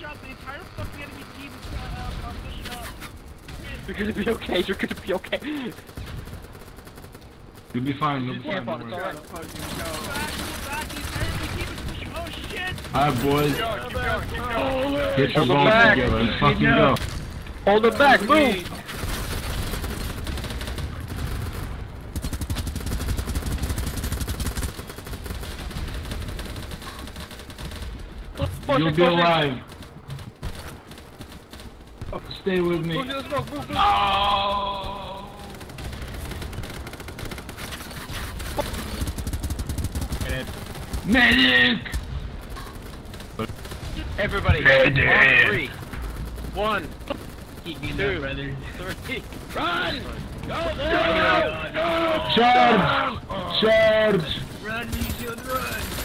shot. The entire fucking enemy team is uh, on the shot. You're gonna be okay. You're gonna be okay. You'll be fine. You'll be fine. don't worry. alright. Go. Back, go back. The entire enemy team is pushing. Oh shit! Alright, boys. Keep going, keep going, keep going. Get your Hold 'em balls back. together. Let's fucking go. Hold it back. Move. You'll be push alive. Stay with me. Move to the smoke. Move, move. Oh. Medic! Everybody. Medic. On three. One. Keep me Two. brother. Three. Run. Go. Charge! Charge! Run, you should run.